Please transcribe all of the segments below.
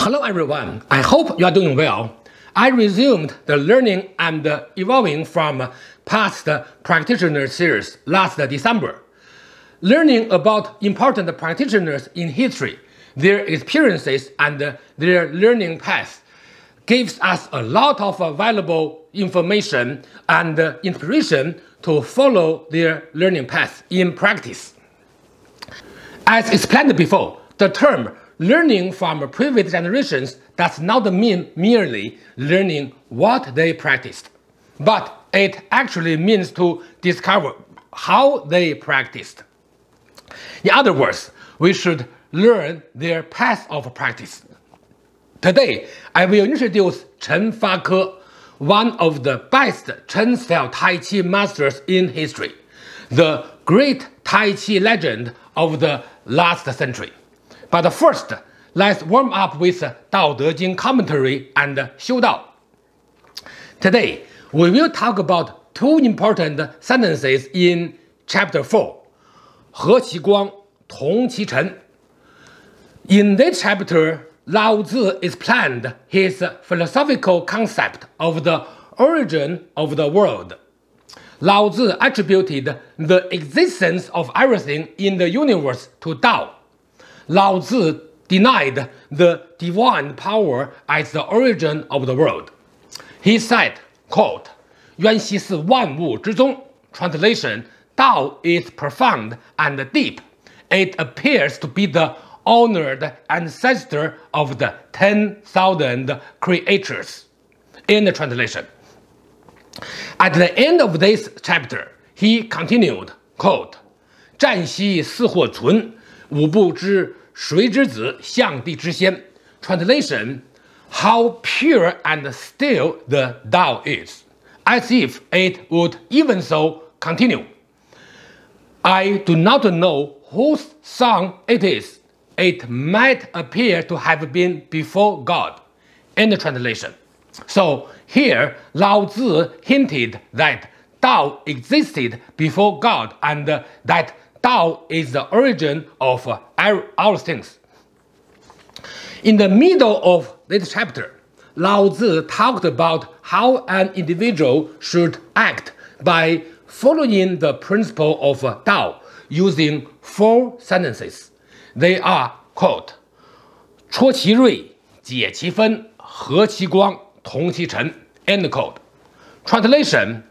Hello everyone, I hope you are doing well. I resumed the learning and evolving from past practitioner series last December. Learning about important practitioners in history, their experiences and their learning path gives us a lot of valuable information and inspiration to follow their learning path in practice. As explained before, the term learning from previous generations does not mean merely learning what they practiced, but it actually means to discover how they practiced. In other words, we should learn their path of practice. Today, I will introduce Chen Fake, one of the best Chen style Tai Chi masters in history, the great Tai Chi legend of the last century. But first, let's warm up with Dao De Jing commentary and Xiu Dao. Today, we will talk about two important sentences in chapter 4, He Qi Guang, Tong Qi Chen. In this chapter, Lao explained his philosophical concept of the origin of the world. Lao attributed the existence of everything in the universe to Tao. Lao Tzu denied the divine power as the origin of the world. He said, quote, 缘兮似万物之宗. Translation, Tao is profound and deep. It appears to be the honored ancestor of the 10,000 creatures. In the translation. At the end of this chapter, he continued, quote, 战兮似或存， 吾不知谁之子，象帝之先. Translation, how pure and still the Tao is, as if it would even so continue. I do not know whose son it is it might appear to have been before God. In the translation. So here, Lao Tzu hinted that Tao existed before God and that Tao is the origin of all things. In the middle of this chapter, Lao Tzu talked about how an individual should act by following the principle of Tao using four sentences. They are quote, 戳其锐，解其分，和其光，同其尘. End quote. Translation: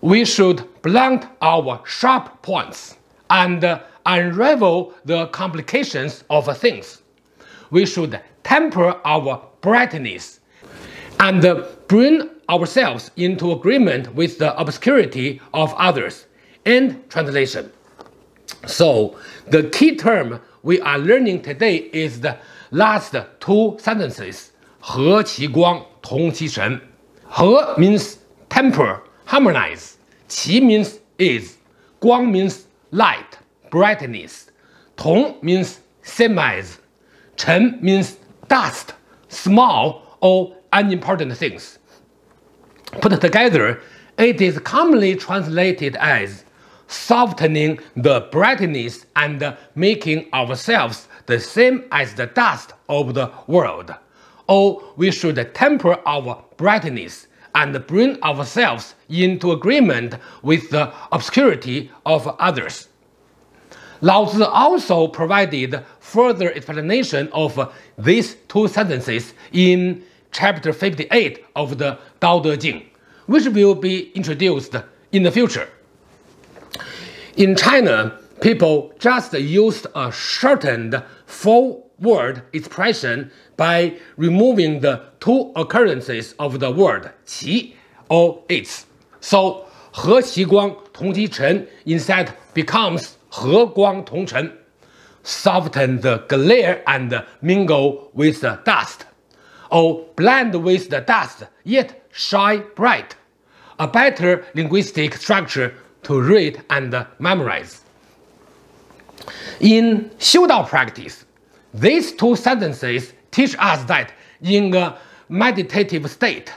We should blunt our sharp points and uh, unravel the complications of things. We should temper our brightness and uh, bring ourselves into agreement with the obscurity of others. End translation. So, the key term we are learning today is the last two sentences. 和其光，同其尘。和 means temper, harmonize. 其 means is. 光 means light, brightness. 同 means as. 尘 means dust, small or unimportant things. Put together, it is commonly translated as softening the brightness and making ourselves the same as the dust of the world. Or we should temper our brightness and bring ourselves into agreement with the obscurity of others. Lao Tzu also provided further explanation of these two sentences in chapter 58 of the Tao Te Ching, which will be introduced in the future. In China, people just used a shortened four-word expression by removing the two occurrences of the word 其 or its. So 和其光同其尘 instead becomes 和光同尘. Soften the glare and mingle with the dust. Or blend with the dust, yet shine bright. A better linguistic structure to read and memorize. In Xiu practice, these two sentences teach us that in a meditative state,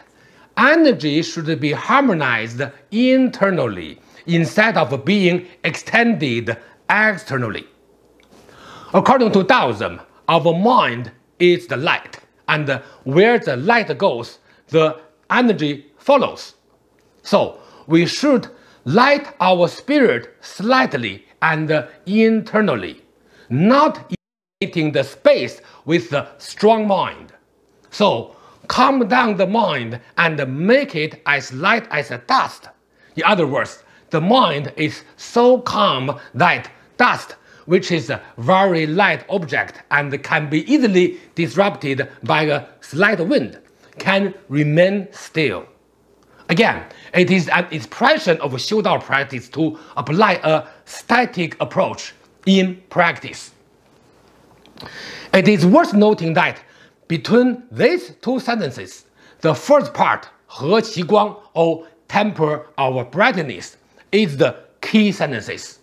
energy should be harmonized internally instead of being extended externally. According to Taoism, our mind is the light, and where the light goes, the energy follows. So we should light our spirit slightly and internally, not eating the space with a strong mind. So calm down the mind and make it as light as a dust. In other words, the mind is so calm that dust, which is a very light object and can be easily disrupted by a slight wind, can remain still. Again, it is an expression of Xiu Dao practice to apply a static approach in practice. It is worth noting that between these two sentences, the first part, 和其光 or temper our brightness, is the key sentences.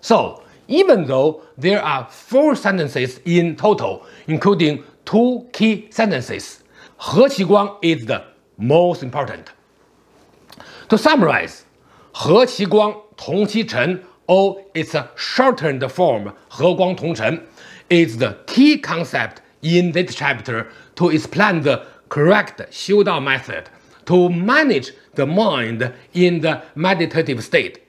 So, even though there are four sentences in total, including two key sentences, 和其光 is the most important. To summarize, 和其光同其尘 or its shortened form 和光同尘 is the key concept in this chapter to explain the correct Xiu Dao method to manage the mind in the meditative state.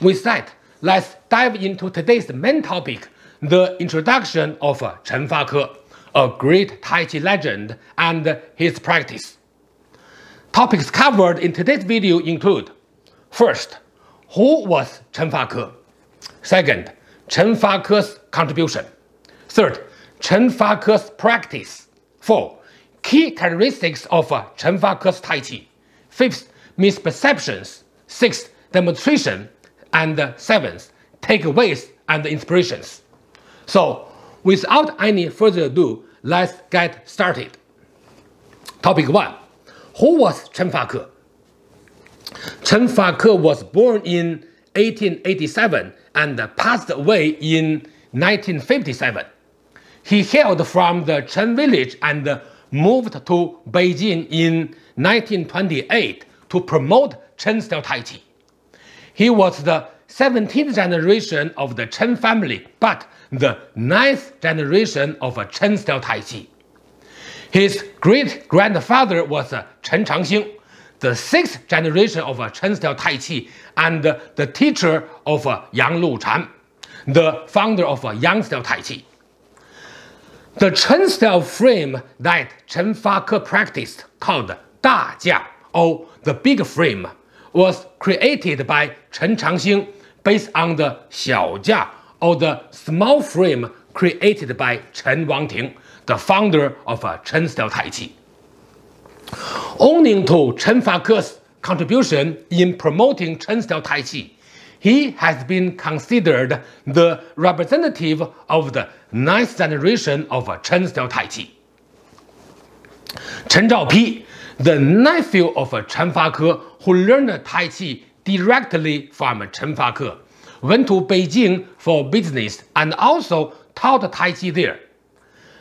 With that, let's dive into today's main topic, the introduction of Chen Fa-ke, a great Tai Chi legend, and his practice. Topics covered in today's video include First, who was Chen Fa-ke? Second, Chen Fa-ke's contribution. Third, Chen Fa-ke's practice. Four, key characteristics of uh, Chen Fa-ke's Tai Chi. Fifth, misperceptions. Sixth, demonstration and uh, seventh, takeaways and inspirations. So, without any further ado, let's get started. Topic 1. Who was Chen Fa-ke? Chen Fa-ke was born in 1887 and passed away in 1957. He hailed from the Chen village and moved to Beijing in 1928 to promote Chen style Tai Chi. He was the 17th generation of the Chen family, but the 9th generation of Chen style Tai Chi. His great grandfather was Chen Changxing, the sixth generation of Chen style Tai Chi and the teacher of Yang Luchan, the founder of Yang style Tai Chi. The Chen style frame that Chen Fa-ke practiced, called Da Jia, or the big frame, was created by Chen Changxing based on the Xiao Jia or the small frame created by Chen Wangting, the founder of uh, Chen style Tai Chi. Owing to Chen Fa-ke's contribution in promoting Chen style Tai Chi, he has been considered the representative of the ninth generation of Chen style Tai Chi. Chen Zhaopi the nephew of Chen Fa-ke, who learned Tai Chi directly from Chen Fa-ke, went to Beijing for business and also taught Tai Chi there.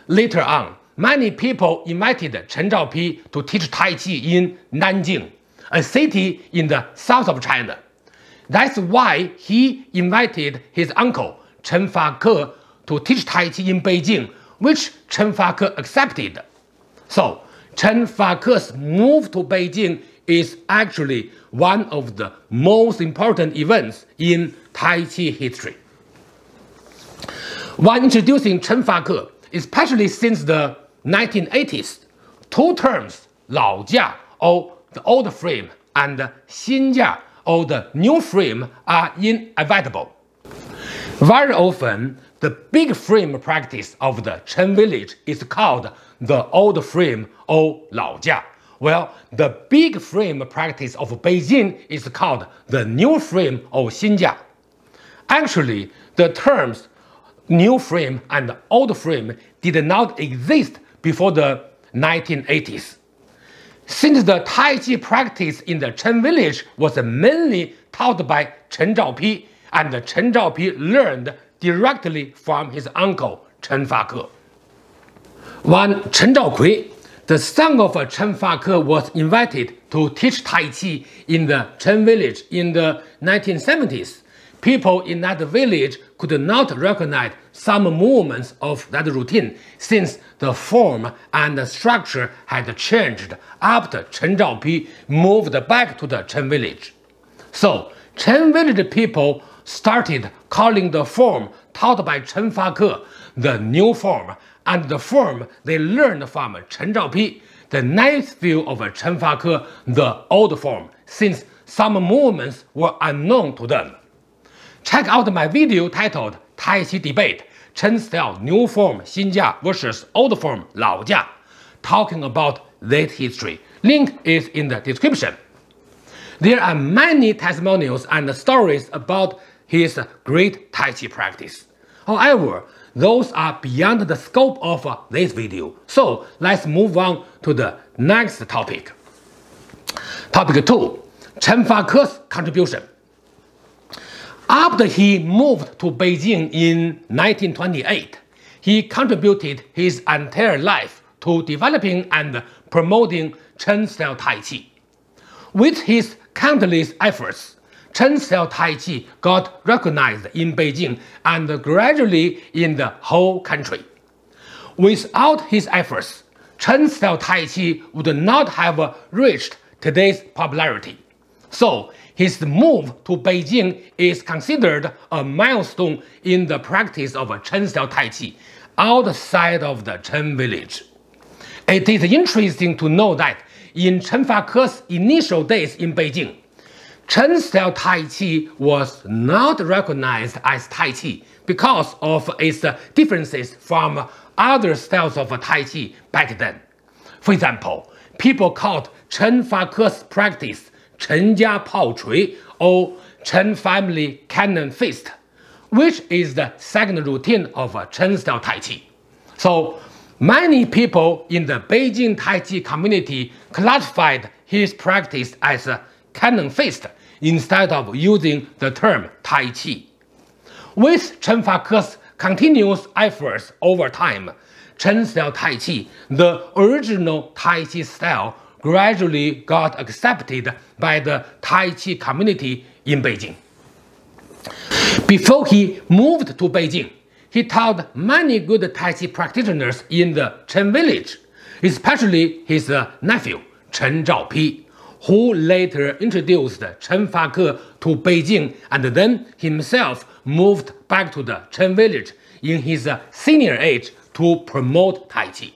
Later on, many people invited Chen Zhaopi to teach Tai Chi in Nanjing, a city in the south of China. That's why he invited his uncle Chen Fa-ke to teach Tai Chi in Beijing, which Chen Fa-ke accepted. So Chen Fa-ke's move to Beijing is actually one of the most important events in Tai Chi history. While introducing Chen Fa-ke, especially since the 1980s, two terms, Lao Jia or the old frame and Xin Jia or the new frame are inevitable. Very often, the big frame practice of the Chen village is called the old frame or Lao Jia. Well, the big frame practice of Beijing is called the new frame or Xinjia. Actually, the terms new frame and old frame did not exist before the 1980s. Since the Tai Chi practice in the Chen village was mainly taught by Chen Zhaopi, and Chen Zhaopi learned directly from his uncle Chen Fa-ke. When Chen Zhaokui, the son of Chen Fa-ke, was invited to teach Tai Chi in the Chen village in the 1970s, people in that village could not recognize some movements of that routine since the form and the structure had changed after Chen Zhaopi moved back to the Chen village. So, Chen village people started calling the form taught by Chen Fake the new form and the form they learned from Chen Zhaopi, the ninth view of Chen Fake, the old form, since some movements were unknown to them. Check out my video titled Tai Chi Debate, Chen Style New Form Xinjia versus Old Form Laojia, talking about this history. Link is in the description. There are many testimonials and stories about his great Tai Chi practice. However, those are beyond the scope of this video. So let's move on to the next topic. Topic 2. Chen Fake's contribution. After he moved to Beijing in 1928, he contributed his entire life to developing and promoting Chen style Tai Chi. With his countless efforts, Chen style Tai Chi got recognized in Beijing and gradually in the whole country. Without his efforts, Chen style Tai Chi would not have reached today's popularity. So, his move to Beijing is considered a milestone in the practice of Chen style Tai Chi outside of the Chen village. It is interesting to know that in Chen Fa Fake's initial days in Beijing, Chen style Tai Chi was not recognized as Tai Chi because of its differences from other styles of Tai Chi back then. For example, people called Chen Fa Fake's practice Chen Jia Pao Chui or Chen Family Cannon Fist, which is the second routine of Chen style Tai Chi. So many people in the Beijing Tai Chi community classified his practice as a cannon fist instead of using the term Tai Chi. With Chen Fake's continuous efforts over time, Chen style Tai Chi, the original Tai Chi style, gradually got accepted by the Tai Chi community in Beijing. Before he moved to Beijing, he taught many good Tai Chi practitioners in the Chen village, especially his uh, nephew, Chen Zhaopi who later introduced Chen Fake to Beijing and then himself moved back to the Chen village in his uh, senior age to promote Tai Chi.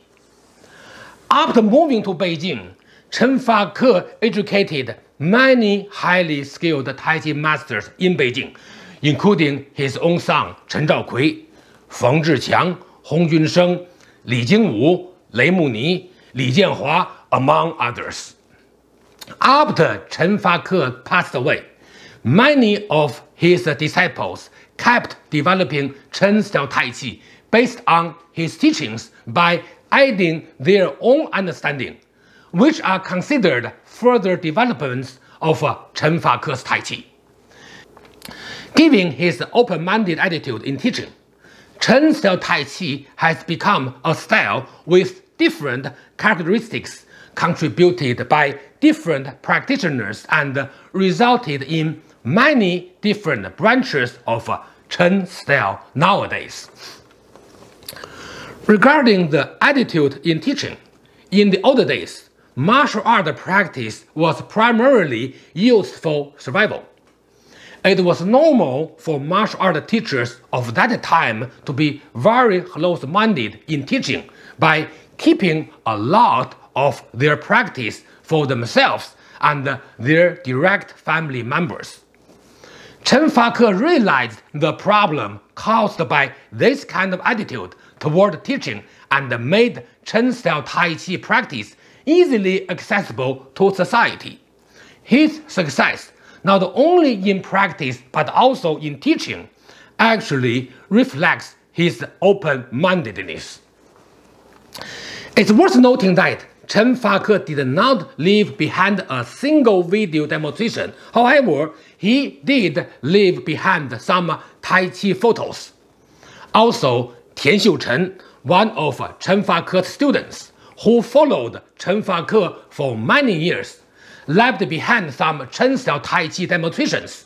After moving to Beijing, Chen Fake educated many highly skilled Tai Chi masters in Beijing, including his own son Chen Zhaokui, Feng Zhiqiang, Hong Junsheng, Li Jingwu, Lei Muni, Li Jianhua, among others. After Chen Fake passed away, many of his disciples kept developing Chen style Tai Chi based on his teachings by adding their own understanding, which are considered further developments of uh, Chen Fake's Tai Chi. Given his open-minded attitude in teaching, Chen style Tai Chi has become a style with different characteristics contributed by different practitioners and resulted in many different branches of uh, Chen style nowadays. Regarding the attitude in teaching, in the old days, martial art practice was primarily used for survival. It was normal for martial art teachers of that time to be very close-minded in teaching by keeping a lot of their practice for themselves and their direct family members. Chen Fake realized the problem caused by this kind of attitude toward teaching and made Chen style Tai Chi practice easily accessible to society. His success, not only in practice but also in teaching, actually reflects his open mindedness. It's worth noting that Chen Fake did not leave behind a single video demonstration. However, he did leave behind some Tai Chi photos. Also, Tian Xiuchen, one of Chen Fake's students, who followed Chen Fake for many years, left behind some Chen style Tai Chi demonstrations.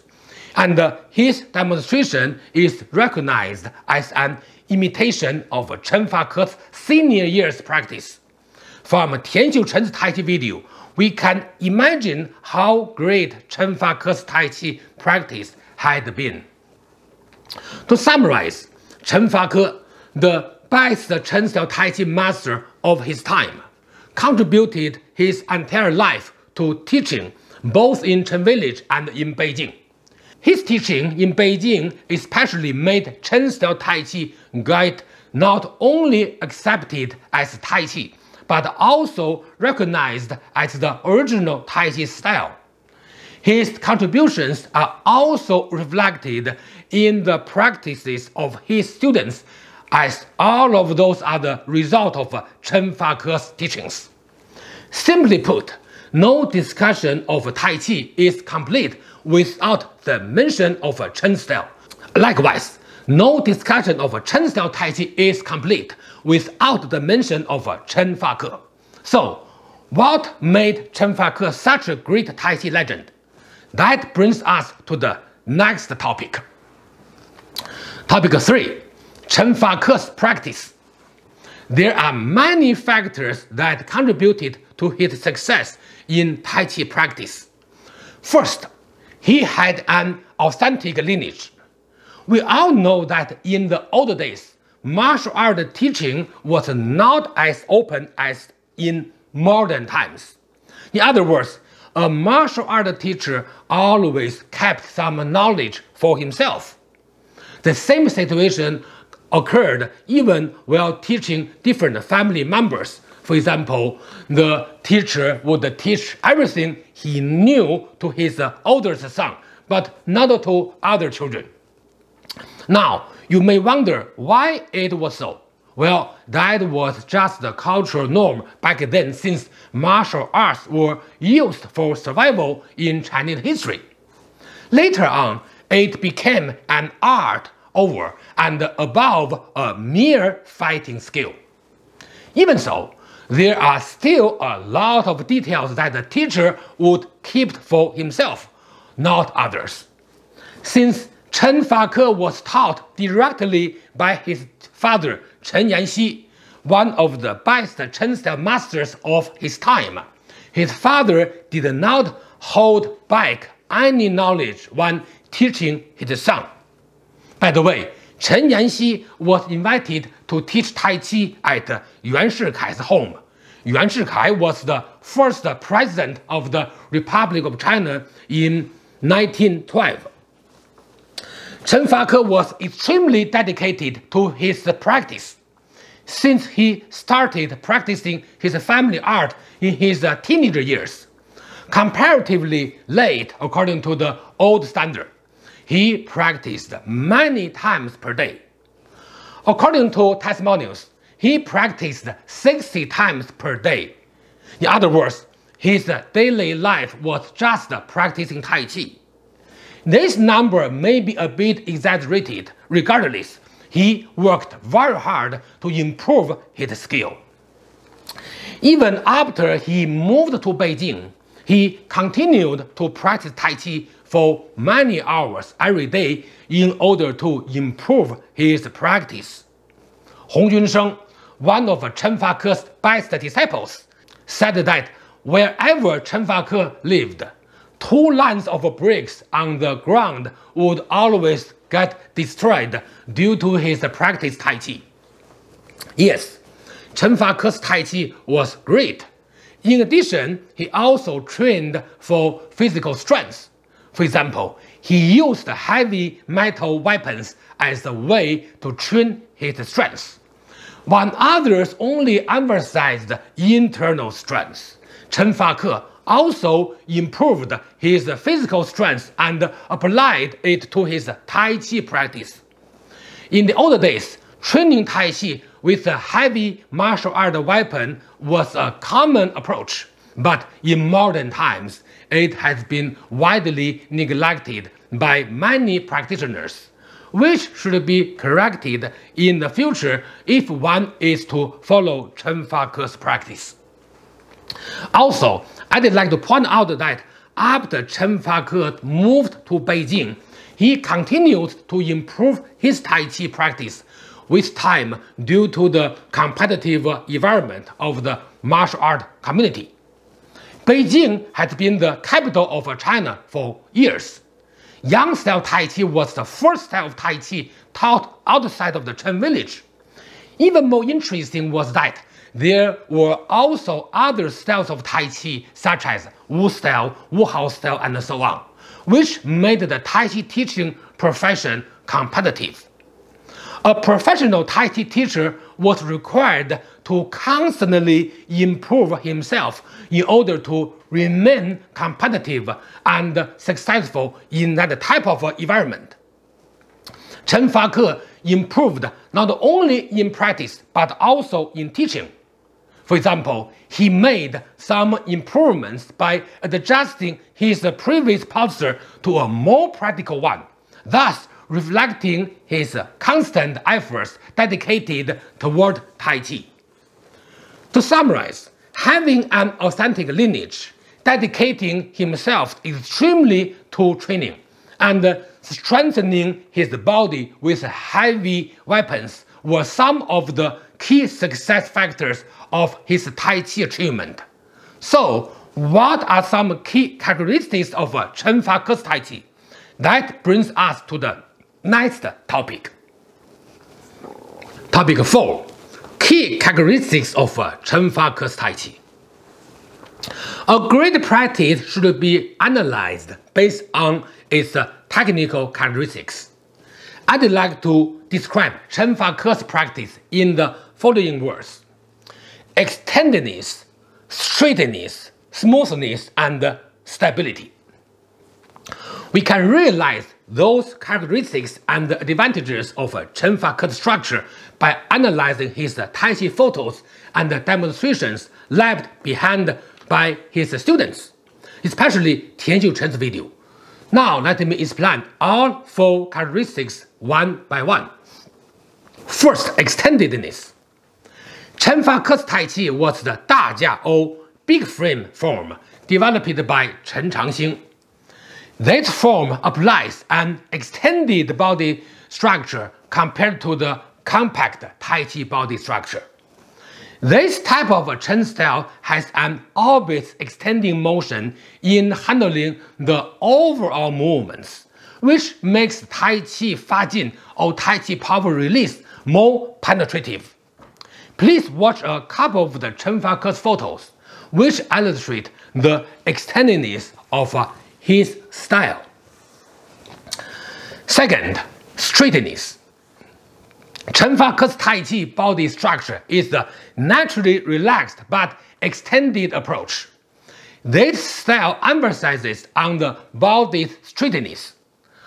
and his demonstration is recognized as an imitation of Chen Fake's senior years practice. From Tian Xiuchen's Tai Chi video, we can imagine how great Chen Fake's Tai Chi practice had been. To summarize, Chen Fake, the best Chen style Tai Chi master of his time, contributed his entire life to teaching both in Chen Village and in Beijing. His teaching in Beijing especially made Chen style Tai Chi get not only accepted as Tai Chi, but also recognized as the original Tai Chi style. His contributions are also reflected in the practices of his students, as all of those are the result of uh, Chen Fake's teachings. Simply put, no discussion of Tai Chi is complete without the mention of uh, Chen style. Likewise, no discussion of uh, Chen style Tai Chi is complete without the mention of Chen Fake. So, what made Chen Fake such a great Tai Chi legend? That brings us to the next topic. Topic 3 Chen Fake's practice. There are many factors that contributed to his success in Tai Chi practice. First, he had an authentic lineage. We all know that in the old days, martial art teaching was not as open as in modern times. In other words, a martial art teacher always kept some knowledge for himself. The same situation occurred even while teaching different family members. For example, the teacher would teach everything he knew to his oldest son, but not to other children. Now, you may wonder why it was so. Well, that was just the cultural norm back then since martial arts were used for survival in Chinese history. Later on, it became an art over and above a mere fighting skill. Even so, there are still a lot of details that the teacher would keep for himself, not others. Since Chen Fake was taught directly by his father Chen Yanxi, one of the best Chen style masters of his time. His father did not hold back any knowledge when teaching his son. By the way, Chen Yanxi was invited to teach Tai Chi at Yuan Shikai's home. Yuan Shikai was the first president of the Republic of China in 1912. Chen Fake was extremely dedicated to his practice. Since he started practicing his family art in his teenager years, comparatively late according to the old standard, he practiced many times per day. According to testimonials, he practiced 60 times per day. In other words, his daily life was just practicing Tai Chi. This number may be a bit exaggerated. Regardless, he worked very hard to improve his skill. Even after he moved to Beijing, he continued to practice Tai Chi for many hours every day in order to improve his practice. Hong Junsheng, one of Chen Fake's best disciples, said that wherever Chen Fake lived, two lines of bricks on the ground would always get destroyed due to his practice Tai Chi. Yes, Chen Fake's Tai Chi was great. In addition, he also trained for physical strength. For example, he used heavy metal weapons as a way to train his strength. While others only emphasized internal strength, Chen Fake also improved his physical strength and applied it to his Tai Chi practice. In the old days, training Tai Chi with a heavy martial art weapon was a common approach, but in modern times, it has been widely neglected by many practitioners, which should be corrected in the future if one is to follow Chen Fake's practice. Also, I'd like to point out that after Chen Fake moved to Beijing, he continued to improve his Tai Chi practice with time due to the competitive environment of the martial art community. Beijing has been the capital of China for years. Yang style Tai Chi was the first style of Tai Chi taught outside of the Chen village. Even more interesting was that there were also other styles of Tai Chi, such as Wu style, Wu Hao style, and so on, which made the Tai Chi teaching profession competitive. A professional Tai Chi teacher was required to constantly improve himself in order to remain competitive and successful in that type of environment. Chen Fake improved not only in practice but also in teaching. For example, he made some improvements by adjusting his previous posture to a more practical one, thus reflecting his constant efforts dedicated toward Tai Chi. To summarize, having an authentic lineage, dedicating himself extremely to training, and strengthening his body with heavy weapons were some of the key success factors of his Tai Chi achievement. So, what are some key characteristics of Chen Fake's Tai Chi? That brings us to the next topic. Topic 4 Key characteristics of uh, Chen Fake's Tai Chi. A great practice should be analyzed based on its uh, technical characteristics. I'd like to describe Chen Fake's practice in the following words. Extendedness, straightness, smoothness, and stability. We can realize those characteristics and advantages of Chen Fake's structure by analyzing his Tai Chi photos and demonstrations left behind by his students, especially Tian Xiuchen's video. Now let me explain all four characteristics one by one. First, extendedness. Chen Fake's Tai Chi was the Da Jia O big frame form developed by Chen Changxing. This form applies an extended body structure compared to the compact Tai Chi body structure. This type of Chen style has an always extending motion in handling the overall movements, which makes Tai Chi Fajin or Tai Chi power release more penetrative. Please watch a couple of the Chen Fake's photos, which illustrate the extendedness of his style. Second, straightness. Chen Fake's Tai Chi body structure is the naturally relaxed but extended approach. This style emphasizes on the body's straightness.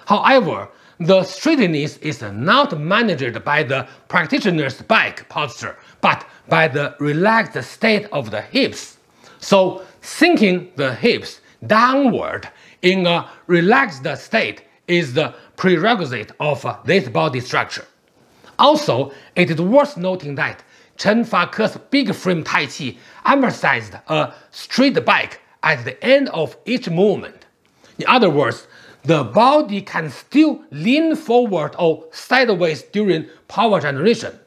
However, the straightness is not managed by the practitioner's back posture, but by the relaxed state of the hips. So, sinking the hips downward in a relaxed state is the prerequisite of this body structure. Also, it is worth noting that Chen Fake's big frame Tai Chi emphasized a straight back at the end of each movement. In other words, the body can still lean forward or sideways during power generation.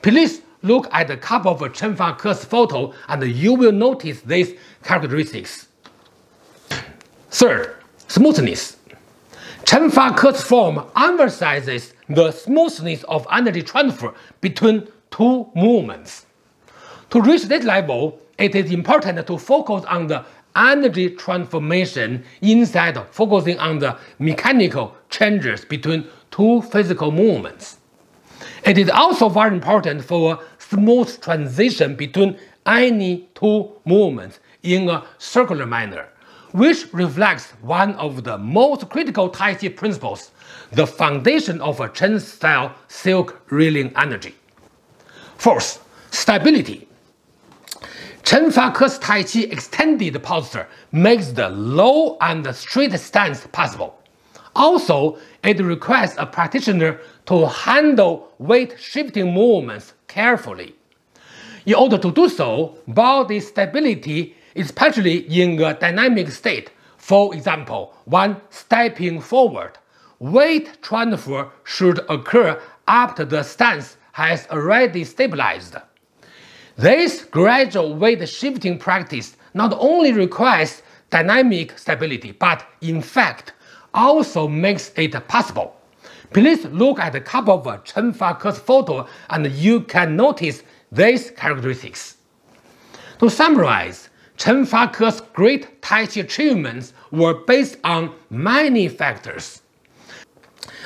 Please look at a couple of Chen Fake's photo and you will notice these characteristics. Third, smoothness. Chen Fake's form emphasizes the smoothness of energy transfer between two movements. To reach this level, it is important to focus on the energy transformation instead of focusing on the mechanical changes between two physical movements. It is also very important for a smooth transition between any two movements in a circular manner which reflects one of the most critical Tai Chi principles, the foundation of a Chen style silk reeling energy. Fourth, stability. Chen Fa Fake's Tai Chi extended posture makes the low and straight stance possible. Also, it requires a practitioner to handle weight shifting movements carefully. In order to do so, body stability especially in a dynamic state, for example, when stepping forward, weight transfer should occur after the stance has already stabilized. This gradual weight shifting practice not only requires dynamic stability, but in fact also makes it possible. Please look at a couple of Chen Fake's photos and you can notice these characteristics. To summarize, Chen Fake's great Tai Chi achievements were based on many factors.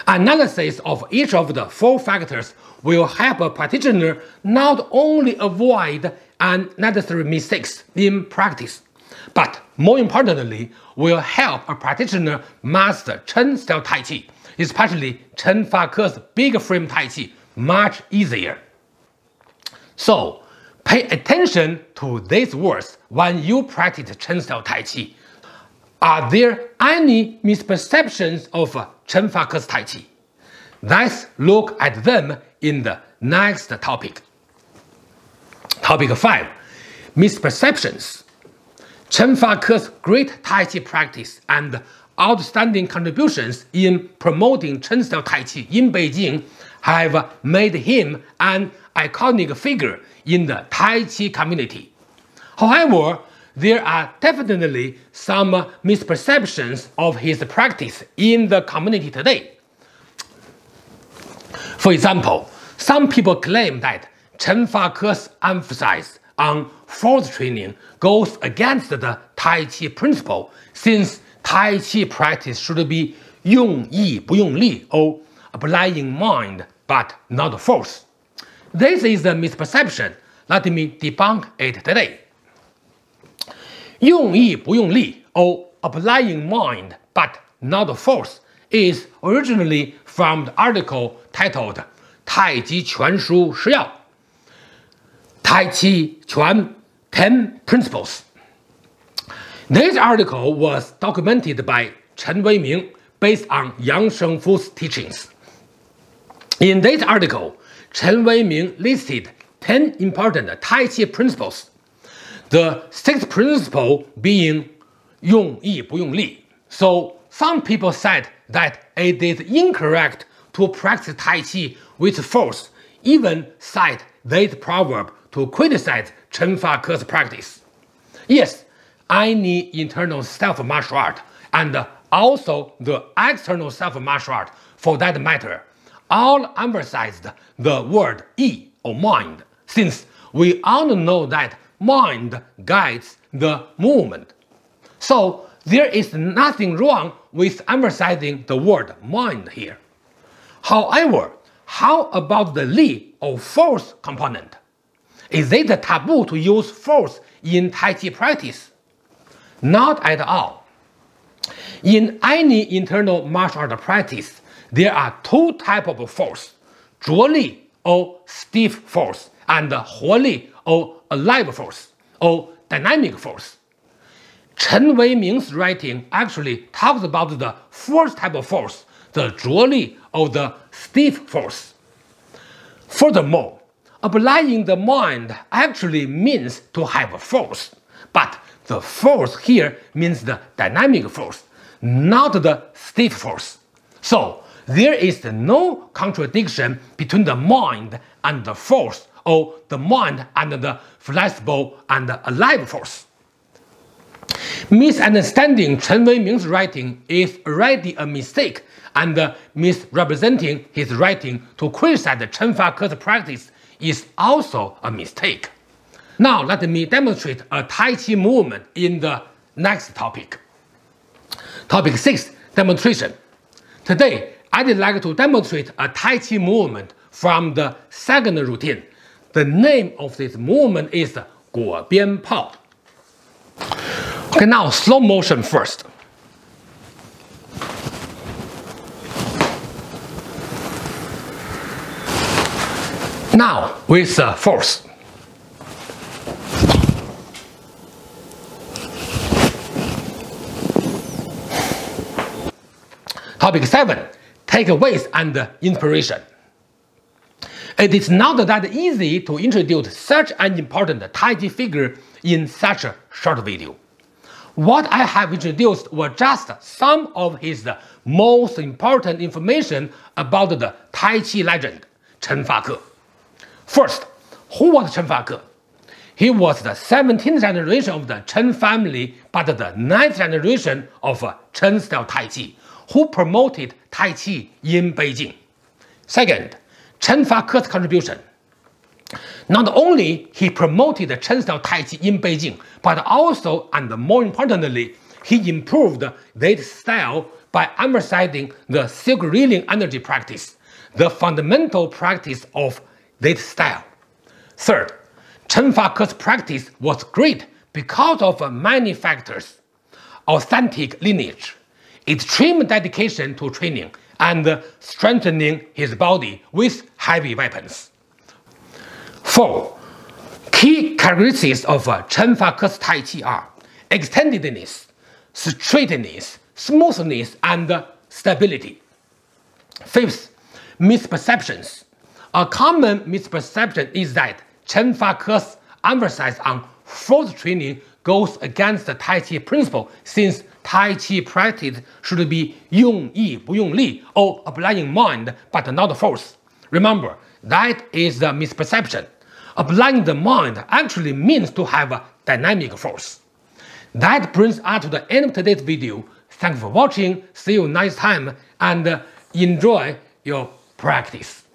Analysis of each of the four factors will help a practitioner not only avoid unnecessary mistakes in practice, but more importantly, will help a practitioner master Chen style Tai Chi, especially Chen Fake's big frame Tai Chi, much easier. So, pay attention to these words when you practice Chen style Tai Chi. Are there any misperceptions of Chen Fake's Tai Chi? Let's look at them in the next topic. Topic 5 Misperceptions. Chen Fake's great Tai Chi practice and outstanding contributions in promoting Chen style Tai Chi in Beijing have made him an iconic figure in the Tai Chi community. However, there are definitely some misperceptions of his practice in the community today. For example, some people claim that Chen Fake's emphasis on force training goes against the Tai Chi principle since Tai Chi practice should be 用意不用力 or applying mind but not force. This is a misperception. Let me debunk it today. 用意不用力 or applying mind but not force is originally from the article titled 太极拳书十要 Tai Chi Chuan 10 Principles. This article was documented by Chen Weiming based on Yang Chengfu's teachings. In this article, Chen Weiming listed 10 important Tai Chi principles, the sixth principle being 用意不用力. So some people said that it is incorrect to practice Tai Chi with force, even cite this proverb to criticize Chen Fake's practice. Yes, any internal self martial art and also the external self martial art for that matter all emphasized the word yi or mind, since we all know that mind guides the movement. So there is nothing wrong with emphasizing the word mind here. However, how about the li or force component? Is it taboo to use force in Tai Chi practice? Not at all. In any internal martial art practice, there are two types of force, 拙力 or stiff force and 活力 or alive force or dynamic force. Chen Wei Ming's writing actually talks about the first type of force, the 拙力 or the stiff force. Furthermore, applying the mind actually means to have force, but the force here means the dynamic force, not the stiff force. So there is no contradiction between the mind and the force, or the mind and the flexible and alive force. Misunderstanding Chen Weiming's writing is already a mistake, and misrepresenting his writing to criticize Chen Fake's practice is also a mistake. Now let me demonstrate a Tai Chi movement in the next topic. Topic 6 Demonstration. Today, I'd like to demonstrate a Tai Chi movement from the second routine. The name of this movement is Guo Bian Pao. Okay, now slow motion first. Now with uh, force. Topic 7 Take waste and uh, inspiration. It is not that easy to introduce such an important Tai Chi figure in such a short video. What I have introduced were just some of his uh, most important information about the Tai Chi legend, Chen Fa Fake. First, who was Chen Fa Fake? He was the 17th generation of the Chen family, but the 9th generation of uh, Chen style Tai Chi, who promoted Tai Chi in Beijing. Second, Chen Fake's contribution. Not only he promoted the Chen style Tai Chi in Beijing, but also and more importantly, he improved that style by emphasizing the silk reeling energy practice, the fundamental practice of that style. Third, Chen Fake's practice was great because of many factors. Authentic lineage, extreme dedication to training, and strengthening his body with heavy weapons. 4. Key characteristics of uh, Chen Fake's Tai Chi are extendedness, straightness, smoothness, and stability. Fifth, misperceptions. A common misperception is that Chen Fake's emphasis on force training goes against the Tai Chi principle since Tai Chi practice should be Yung Yi Bu Yung Li or applying mind but not force. Remember, that is the misperception. Applying the mind actually means to have a dynamic force. That brings us to the end of today's video. Thanks for watching, see you next time, and uh, enjoy your practice.